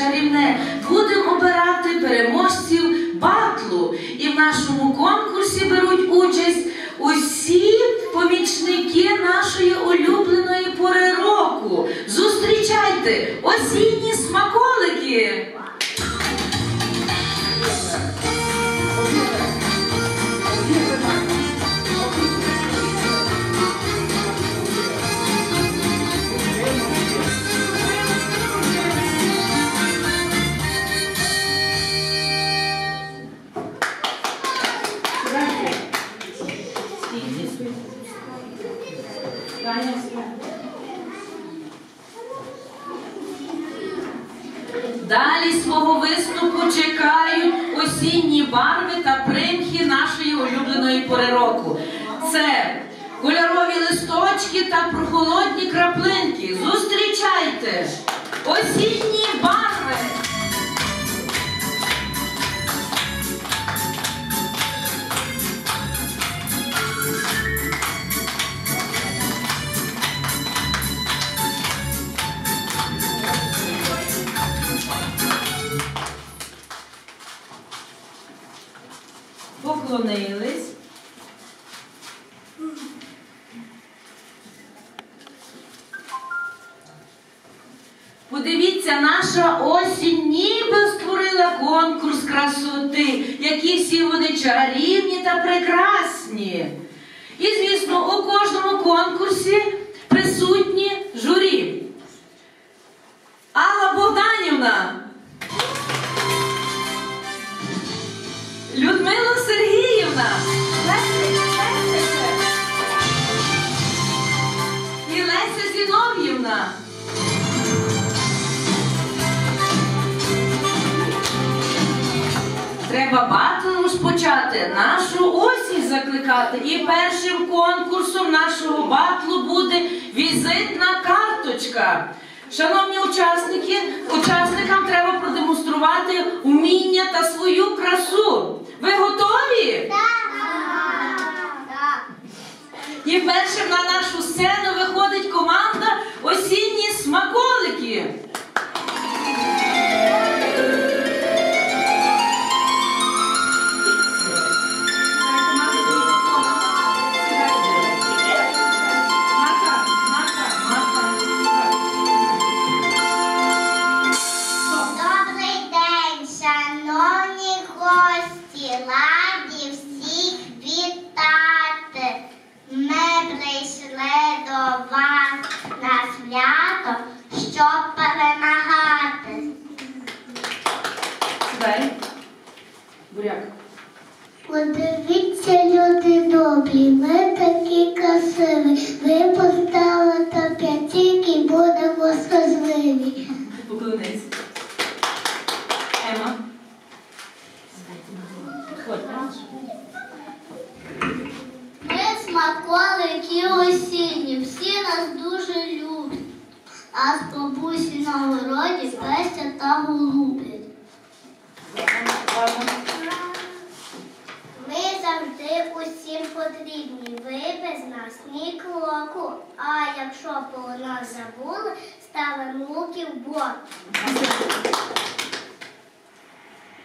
чарівне. Далі свого виступу чекають осінні барви та примхи нашої улюбленої пори року. Це кольорові листочки та прохолодні краплинки. Зустрічайте! Осінні барви! neles. Закликати. І першим конкурсом нашого батлу буде візитна карточка. Шановні учасники, учасникам треба продемонструвати вміння та свою красу. Ви готові? Так! І першим на нашу сцену виходить команда осінні смаколики. Свято, щоб перемагати. Сідай. Буряк. Подивіться, люди добрі, ми такі красиві. Ви поставите п'ятик і будемо щасливі. Поклонись. Ема. Ми смаколики осінні, всі нас дуже люблять. А з бабусі на городі пестять та голубять. Ми завжди усім потрібні. Ви без нас ні кроку. А якщо про нас забули, ставимо руки в бок.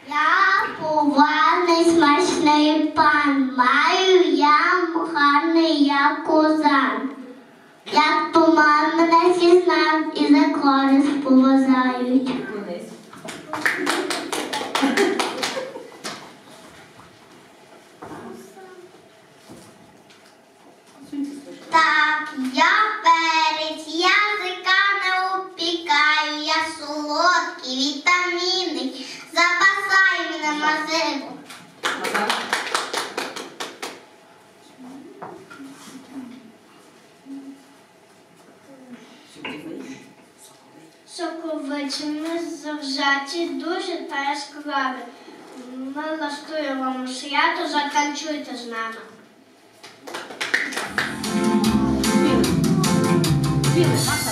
Я поважний смачний пан, маю я гарний я козан. Як туман мене знають і за користь поважають. Так, я перець, язика упікаю, я солодкий, вітамінний, запасаю мене мазику. Назад. Соковичини завжаті дуже та яскраві. Ми влаштуємо вам свято, заканчуйте з нами. Білий, назад.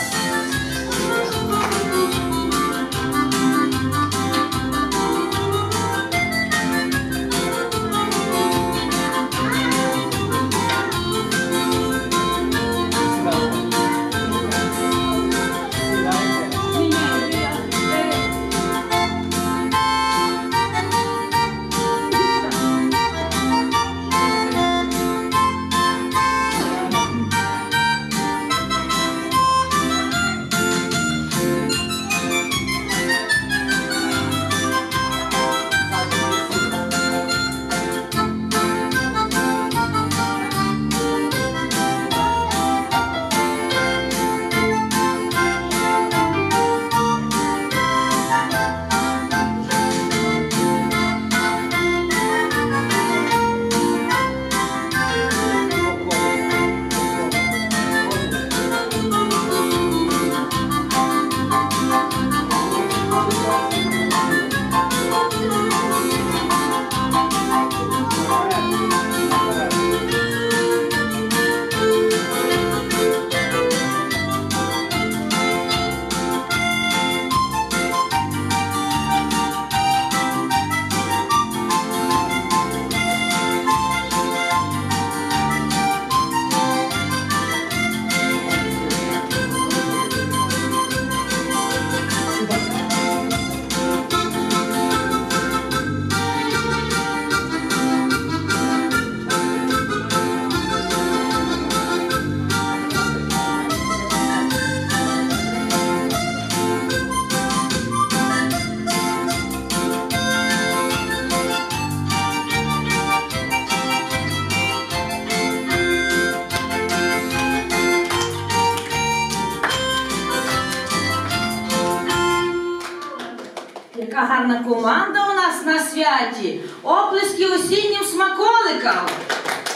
святі, оплески осіннім смаколикам.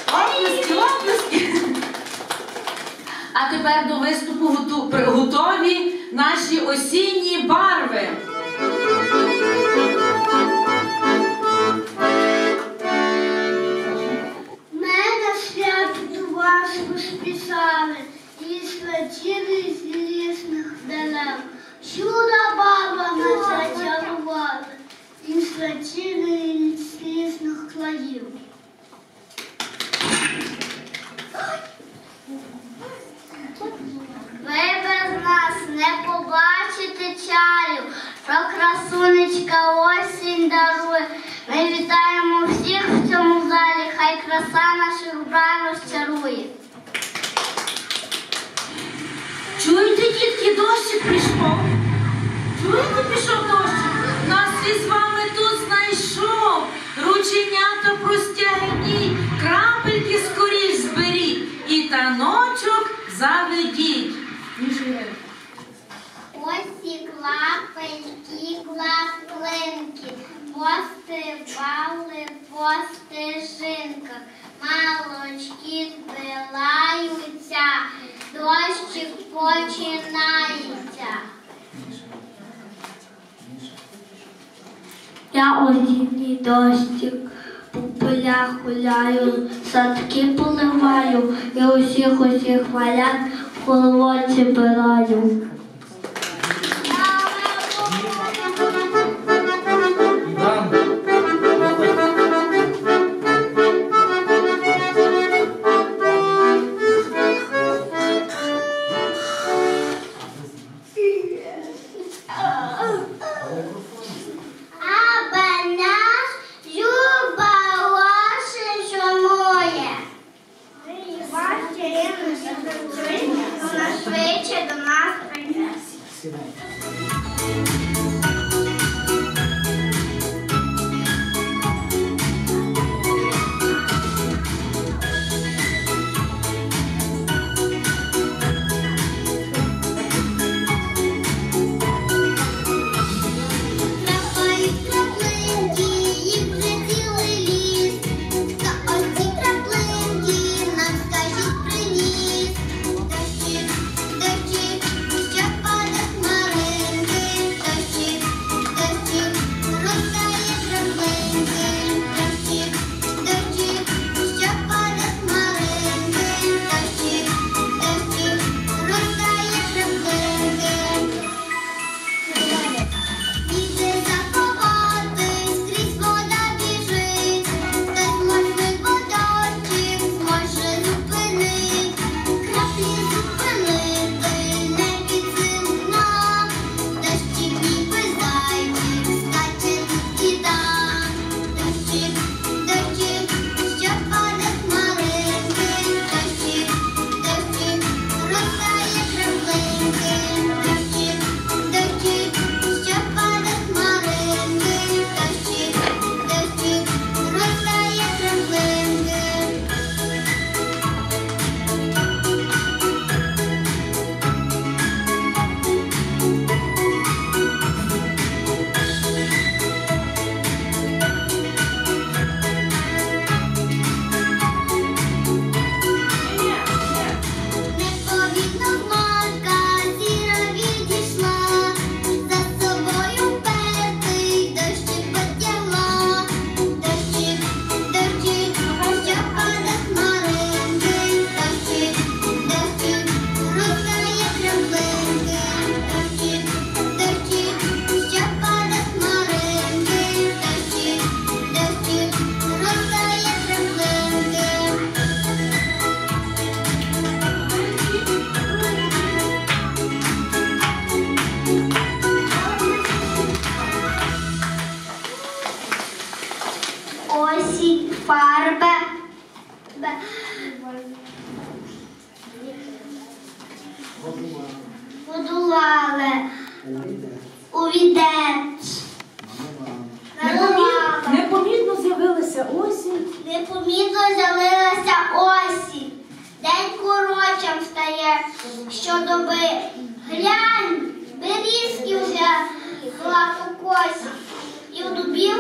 Оплески, оплески. А тепер до виступу готові наші осінні. добра розчарує. Чуєте, дітки, дощик прийшов? Чуєте, пішов дощик? Нас із вами тут знайшов. Рученята простягніть, крапельки скоріш зберіть і таночок заведіть. Ось і клапельки, клапленки постивали по стежинках, малочки збилаються, дощик починається. Я одівній дощик. По полях гуляю, садки поливаю і усіх усіх валян в колоці бираю.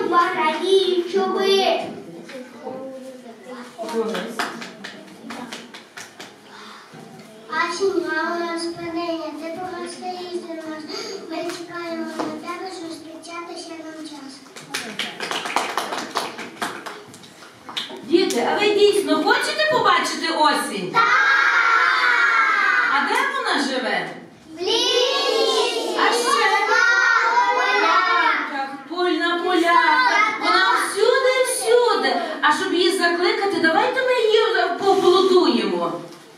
Багряні чоби. Осінь мала спинення, ти погостаєш до нас. Ми чекаємо на тебе зустрічатися нам час. Діти, а ви дійсно хочете побачити осінь? Так! А де вона живе? В лісі! А ще? Так, поль на полях. Вона всюди, всюди. А щоб її закликати, давайте ми її поаплодуємо.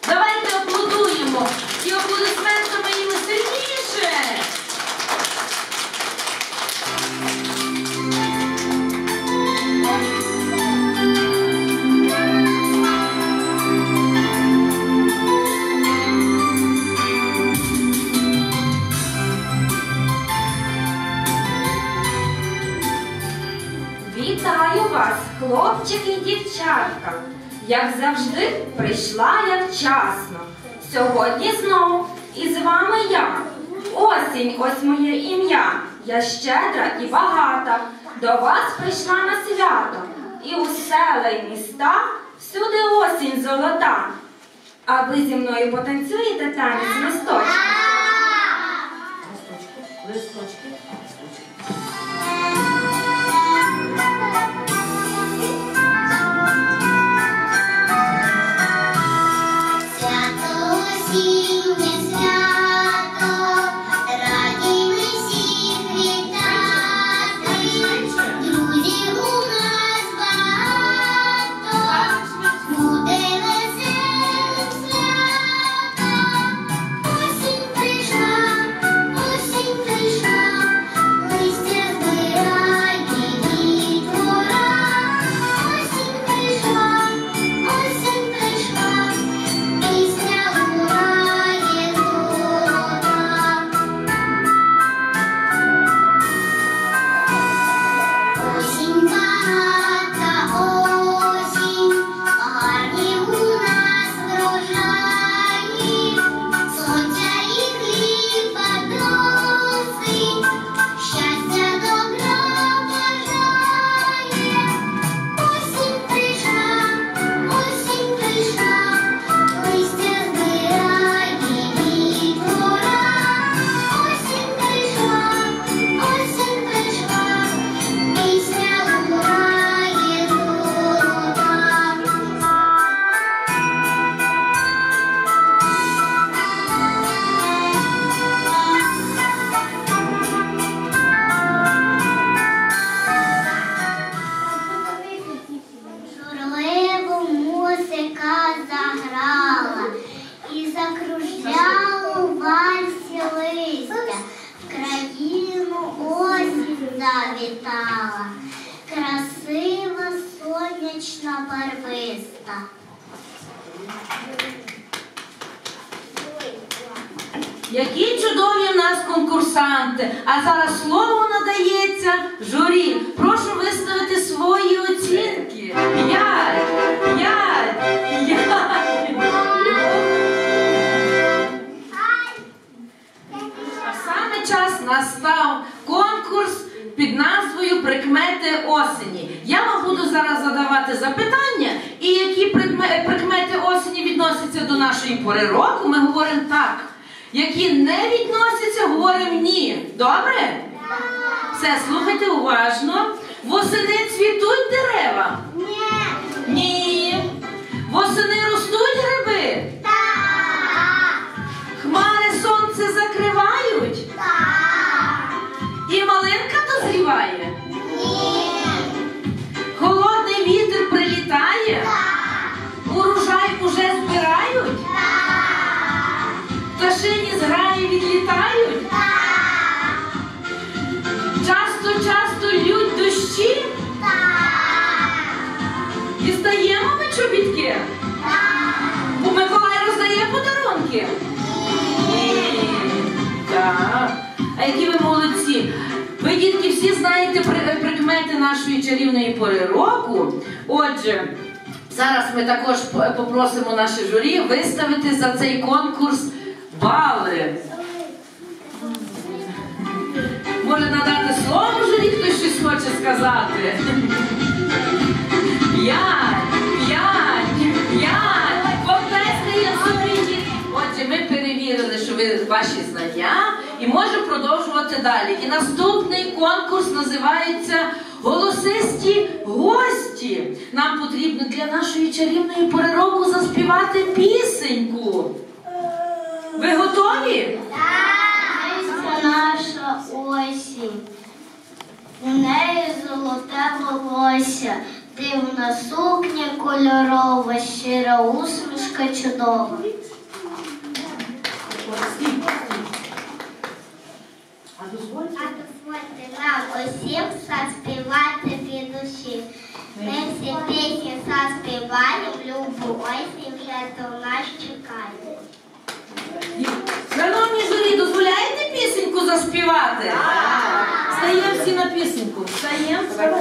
Давайте аплодуємо. І аплодисментами їм сильніше. Вітаю вас, хлопчики і дівчатка. Як завжди, прийшла я вчасно. Сьогодні знову і з вами я. Осінь, ось моє ім'я. Я щедра і багата. До вас прийшла на свято. І у села й міста всюди осінь золота. А ви зі мною потанцюєте танець місточка? Листочки, листочки, листочки. Нашої чарівної пори року. Отже, зараз ми також попросимо наше журі виставити за цей конкурс бали. Може надати слово журі, хтось щось хоче сказати. П'ять, п'ять, п'ять. Зорі. Отже, ми перевірили, що ви ваші і можемо продовжувати далі. І наступний конкурс називається Голосисті гості. Нам потрібно для нашої чарівної пори року заспівати пісеньку. Ви готові? Це наша осінь. У неї золоте волосся, дивна сукня кольорова, щира усмішка чудова. А дозвольте. А дозвольте нам усім заспівати від душі. Ми всі пісні заспіваємо, любу осінь вже до нас чекає. Шановні журі, дозволяєте пісеньку заспівати? Стаємо всі на пісеньку. Стаємо.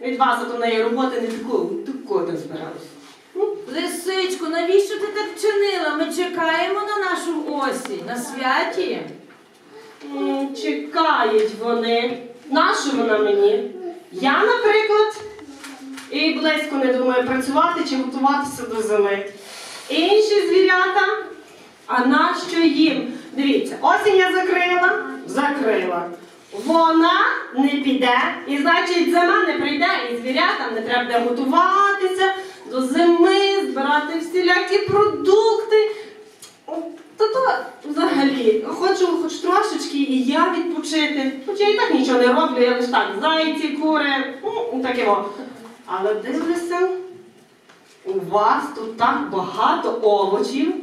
Від вас от у неї роботи не таку, таку там збиралась. Лисичко, навіщо ти так вчинила? Ми чекаємо на нашу осінь, на святі. М, Чекають вони. Нащо вона мені? Я, наприклад, і близько не думаю працювати чи готуватися до зими. Інші звірята А нащо їм? Дивіться, осінь я закрила, закрила. Вона не піде, і значить зима не прийде, і звірятам не треба буде готуватися до зими, збирати всілякі продукти. Та то взагалі, хочу хоч трошечки і я відпочити. Хоч я і так нічого не роблю, я лише так, зайці, кури, ну, таке о. Але дивлюся, у вас тут так багато овочів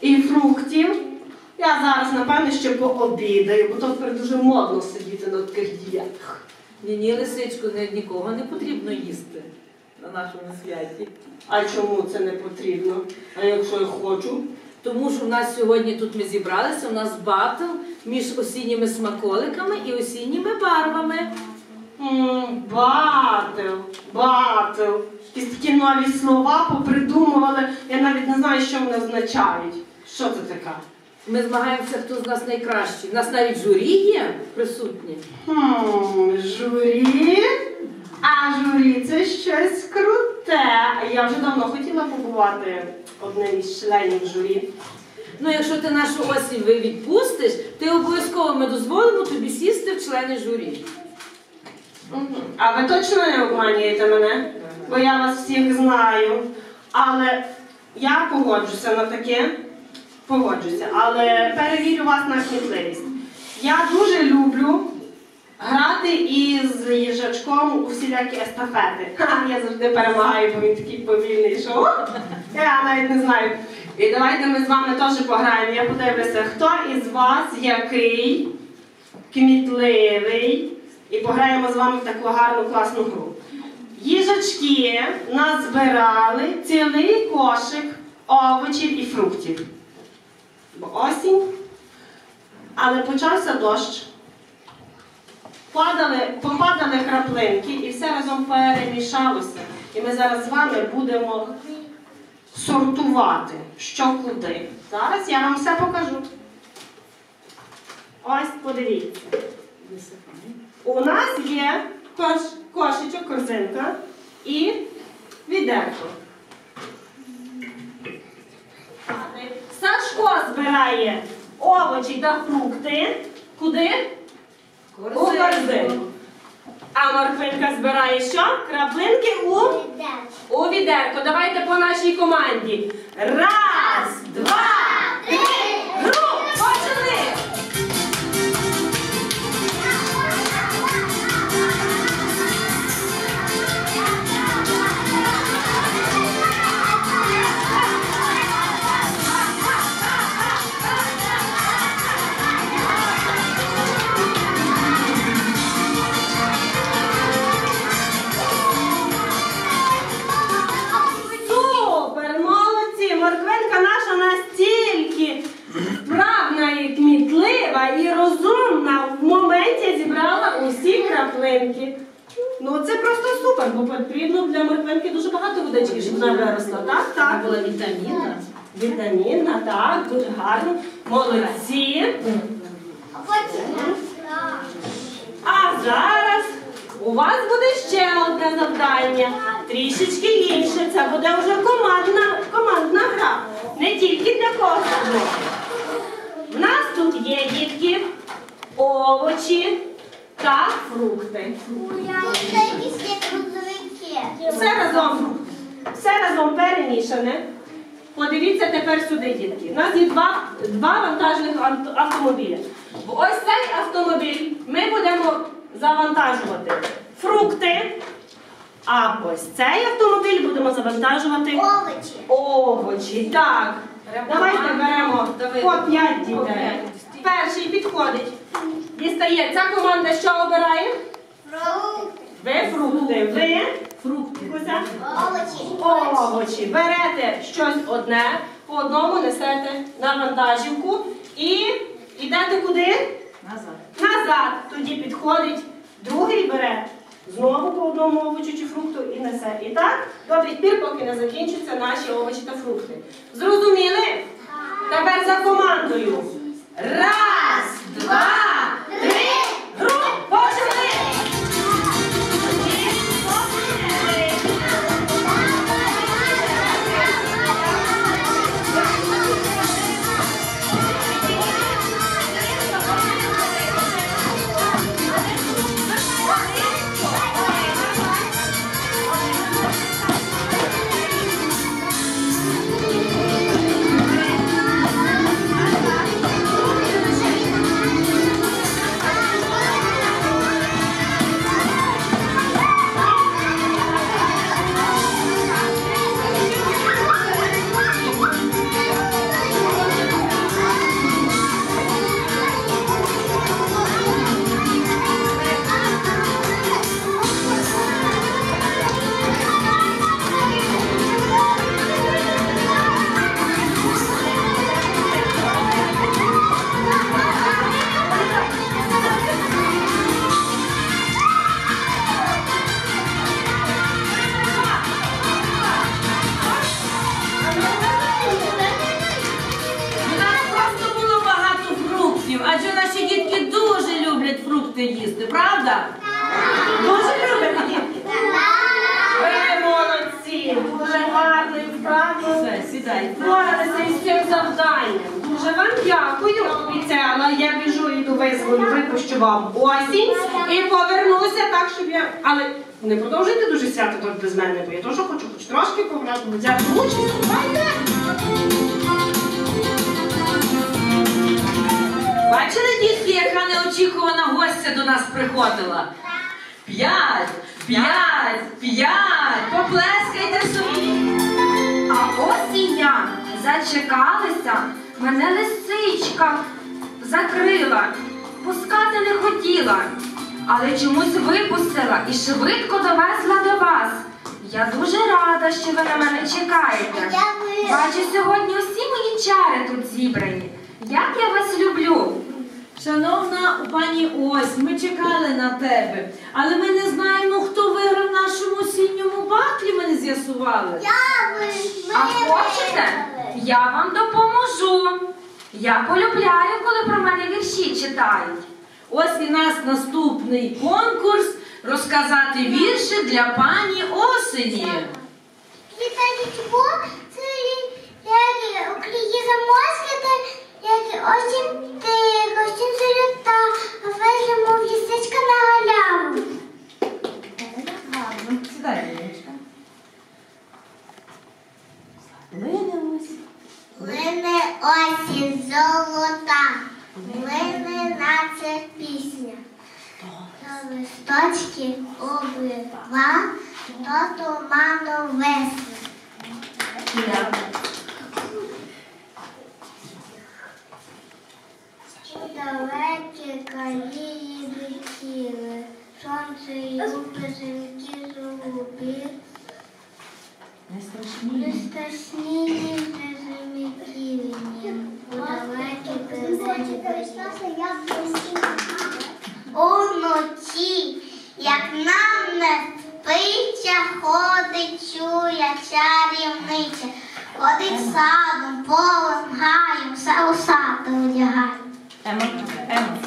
і фруктів. Я зараз, напевне, ще пообідаю, бо то тепер дуже модно сидіти на таких дієтах. Ні, ні, лисичку, не, нікого не потрібно їсти на нашому святі. А чому це не потрібно? А якщо я хочу? Тому що в нас сьогодні тут ми зібралися, у нас батл між осінніми смаколиками і осінніми барвами. М, Батл, батл. Якісь такі нові слова попридумували. Я навіть не знаю, що вони означають. Що це таке? Ми змагаємося, хто з нас найкращий. У нас навіть журі є присутні. Хм, журі. А журі це щось круте. Я вже давно хотіла побувати одним із членів журі. Ну, якщо ти нашу осінь ви відпустиш, ти обов'язково ми дозволимо тобі сісти в члени журі. А ви точно не обманюєте мене? Бо я вас всіх знаю. Але я погоджуся на таке. Погоджуся, але перевірю вас на кмітливість. Я дуже люблю грати із їжачком у всілякі естафети. Ха, я завжди перемагаю, бо він такий повільний, що я навіть не знаю. І давайте ми з вами теж пограємо. Я подивлюся, хто із вас який кмітливий. І пограємо з вами в таку гарну класну гру. Їжачки назбирали цілий кошик овочів і фруктів. Бо осінь. Але почався дощ. Падали, попадали краплинки і все разом перемішалося. І ми зараз з вами будемо сортувати, що куди. Зараз я вам все покажу. Ось подивіться. У нас є кош, кошечок, корзинка і відерко. Сашко збирає овочі та фрукти. Куди? У корзину. А морквинка збирає що? Краплинки у, у відерко. Давайте по нашій команді. Раз, два, в зібрала усі краплинки. Ну це просто супер, бо потрібно для морквинки дуже багато водички, щоб вона виросла. Так, так. Була вітамінна. Вітамінна, так, дуже гарно. Молодці. А зараз у вас буде ще одне завдання. Трішечки інше. Це буде вже командна, командна гра. Не тільки для кожного. У нас тут є овочі та фрукти. Все разом, все разом перемішане. Подивіться тепер сюди, дітки. У нас є два, два вантажних авто- автомобілі. В ось цей автомобіль ми будемо завантажувати фрукти, а ось цей автомобіль будемо завантажувати овочі. Так. Давайте беремо по 5 дітей. Перший підходить. Дістає. Ця команда що обирає? Фрукти. Ви фрукти. Ви Фрукти. Кузя? овочі. Берете щось одне, по одному несете на вантажівку і йдете куди? Назад. Назад. Тоді підходить другий бере. Знову по одному овочу чи фрукту і несе. І так до тих пір, поки не закінчаться наші овочі та фрукти. Зрозуміли? Тепер за командою. Раз, два, три, Бачили, дітки, яка неочікувана гостя до нас приходила? П'ять, п'ять, п'ять. Поплескайте собі. А ось і я зачекалася, мене лисичка закрила, пускати не хотіла, але чомусь випустила і швидко довезла до вас. Я дуже рада, що ви на мене чекаєте. Бачу, сьогодні усі мої чари тут зібрані. Як я вас люблю! Шановна пані Ось, ми чекали на тебе, але ми не знаємо, хто виграв в нашому осінньому батлі, ми не з'ясували. А хочете? Я вам допоможу. Я полюбляю, коли про мене вірші читають. Ось і нас наступний конкурс. Розказати вірші для пані осені. Літачко, це як Україна замоскати, як осінь тихо, осінь золота, а вежа, мов лісичка на галяву. Сідай, Леночка. Ленимось. Лине осінь золота, лине наче пісня. То листочки облива, то туману весни. У далекі країни летіли, сонце і писанки золоті. Страшні. Незамітілені, у далекі Уночі, як нам не спиться, ходить чуя чарівниця, ходить садом, полем, гаєм, все у саду одягає. Ема, Ема.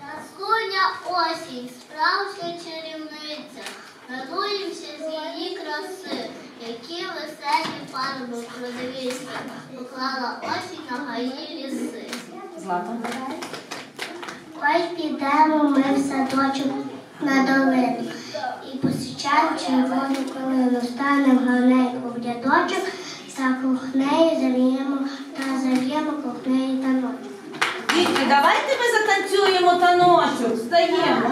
Красуня осінь, справжня чарівниця, радуємося з її краси, які веселі фарби продивіться, поклала осінь на гаї ліси. Злата. Ось підемо ми в садочок на долину. І посічаємо червону колину, станемо гарненько в рядочок, за кухнею завіємо та зав'ємо кухнею таночок. Діти, давайте ми затанцюємо таночок. Встаємо.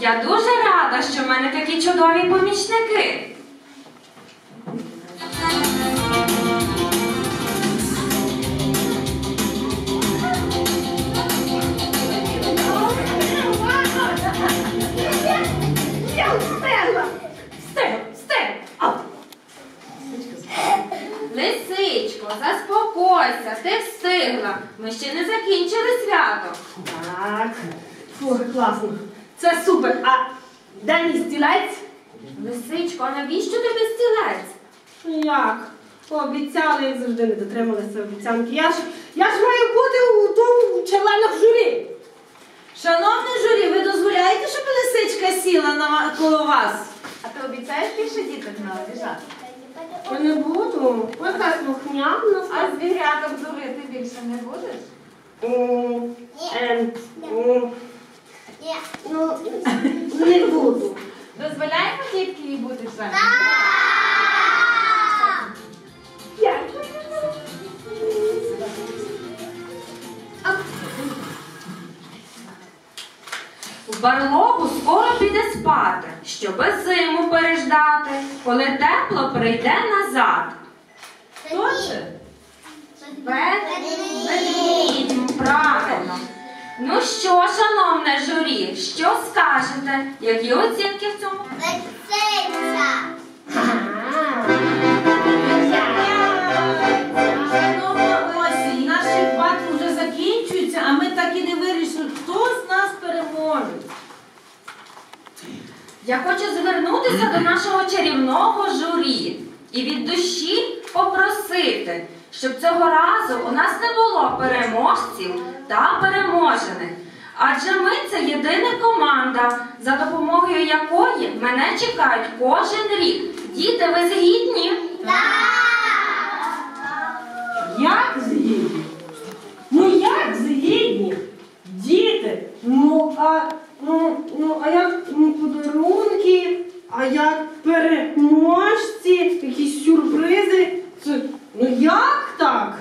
Я дуже рада, що в мене такі чудові помічники. Обіцяли, як завжди не дотрималися обіцянки. Я ж, я ж маю бути у тому членах журі. Шановне журі, ви дозволяєте, щоб лисичка сіла на коло вас? А ти обіцяєш більше діток належати? Я не буду. Ой, яка слухняна. А звіряток дурити більше не будеш? М, ем, м, Ну, не буду. Дозволяємо дітки їй бути членом? В барлогу скоро піде спати, щоби зиму переждати, коли тепло прийде назад. Хто це? Ведмідь, правильно. Ну що, шановне журі, що скажете? Які оцінки в цьому? Шановна переможе. Я хочу звернутися до нашого чарівного журі і від душі попросити, щоб цього разу у нас не було переможців та переможених. Адже ми це єдина команда, за допомогою якої мене чекають кожен рік. Діти, ви згідні? Як згідні? Ну як згідні? Діти, ну а ну, ну а як ну, подарунки, а як переможці, якісь сюрпризи? Це ну як так?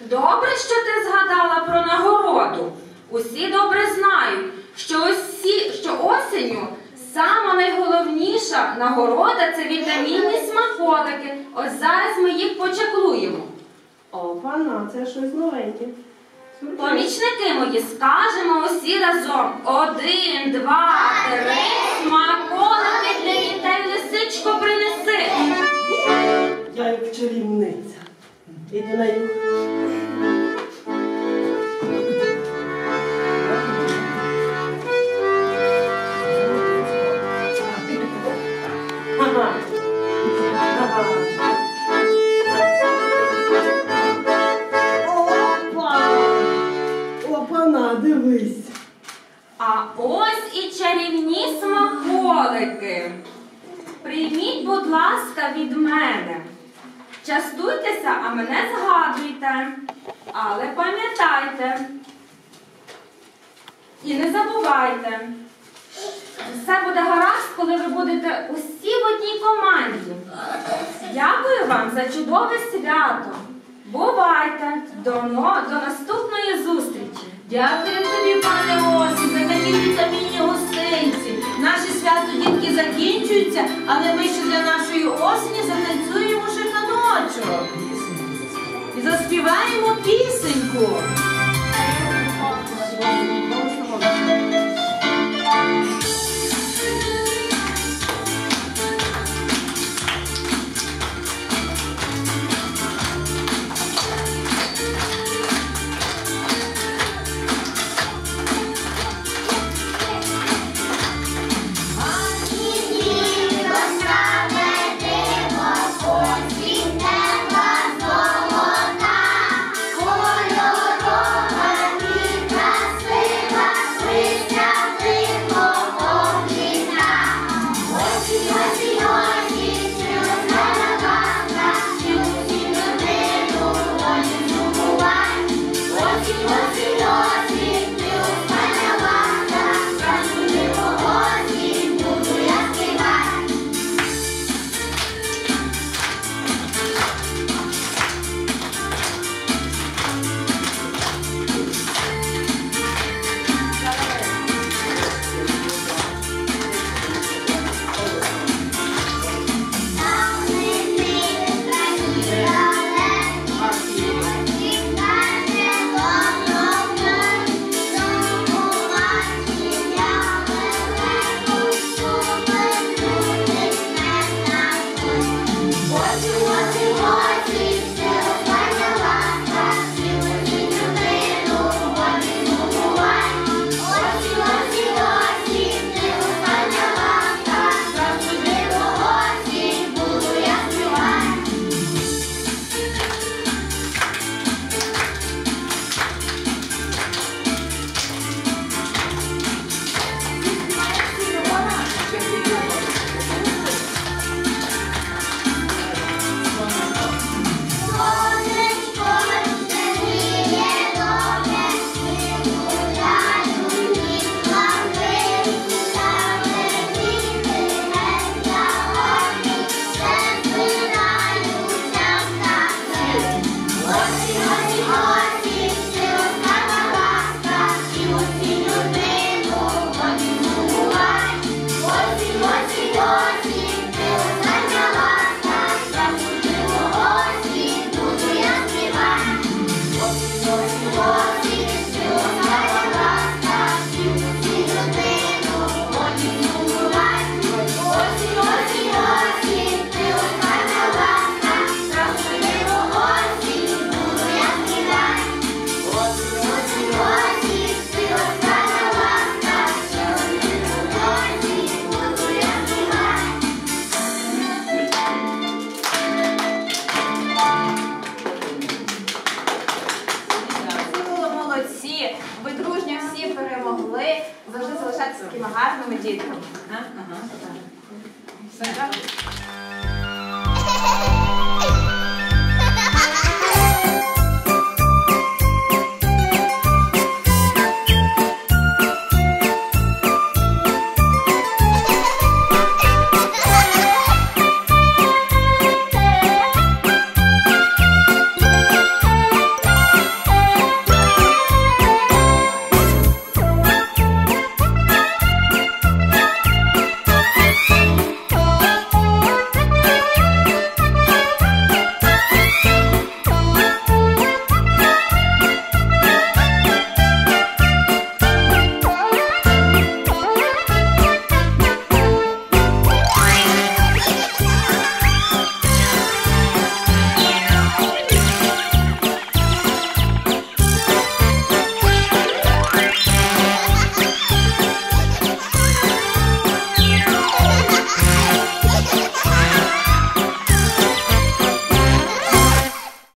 Добре, що ти згадала про нагороду. Усі добре знають, що усі, що осінню сама найголовніша нагорода це вітамінні смаколики. Ось зараз ми їх почеклуємо. Опана, це щось новеньке. Помічники мої, скажемо усі разом. Один, два, три. Смаколики для дітей лисичко принеси. Я як чарівниця. Іду на юг. Чарівні смаколики. Прийміть, будь ласка, від мене. Частуйтеся, а мене згадуйте. Але пам'ятайте. І не забувайте. Все буде гаразд, коли ви будете усі в одній команді. Дякую вам за чудове свято. Бувайте! До, до наступної зустрічі! Дякую тобі, пане Осінь, за такі вітамінні гостинці. Наші свято дітки закінчується, але ми ще для нашої осені затанцюємо шиканочок. І заспіваємо пісеньку.